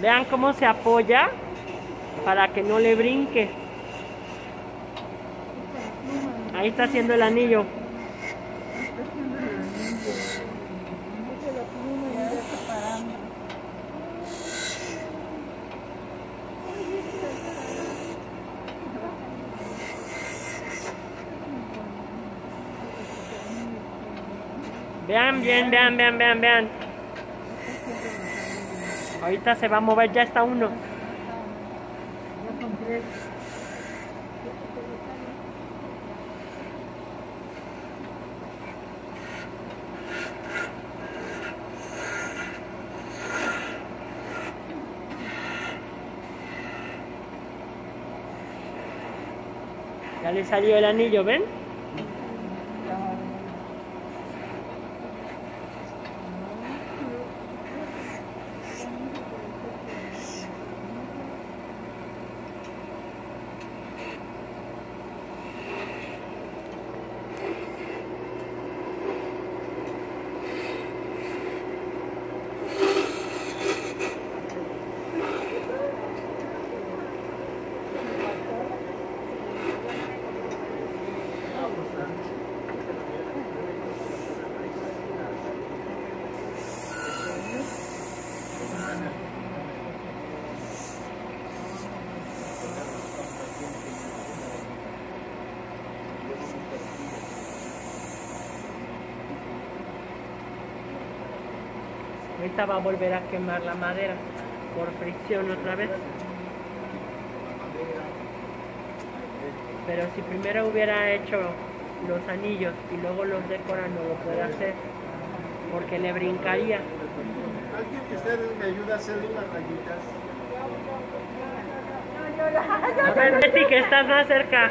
Vean cómo se apoya para que no le brinque. Ahí está haciendo el anillo. Vean, bien, vean, vean, vean, vean. Ahorita se va a mover, ya está uno. Ya le salió el anillo, ¿ven? Ahorita va a volver a quemar la madera por fricción otra vez. Pero si primero hubiera hecho los anillos y luego los decora no lo puede hacer porque le brincaría. ¿Alguien de ustedes me ayuda a hacer unas rayitas? A ver, Betty, que estás más cerca.